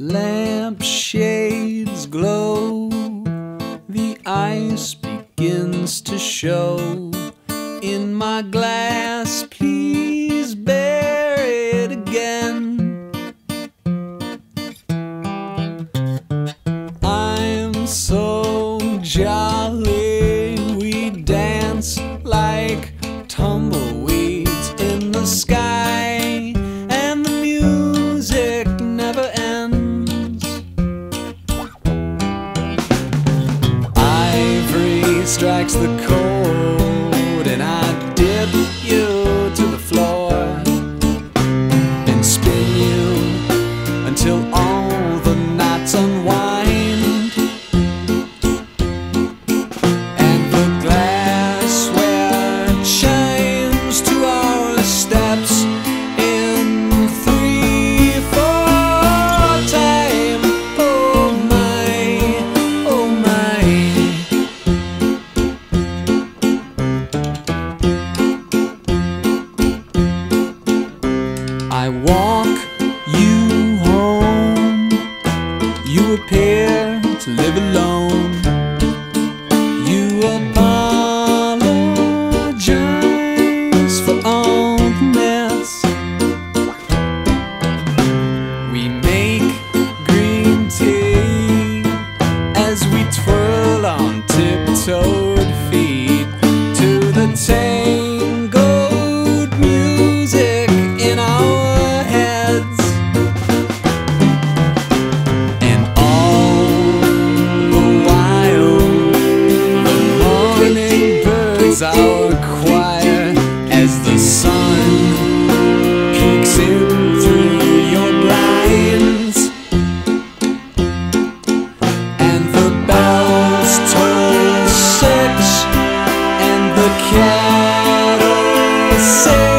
Lampshades glow, the ice begins to show. In my glass, please bear it again. strikes the chord. prepare to live alone. our choir as the sun peeks in through your blinds and the bells toll six and the cattle sing.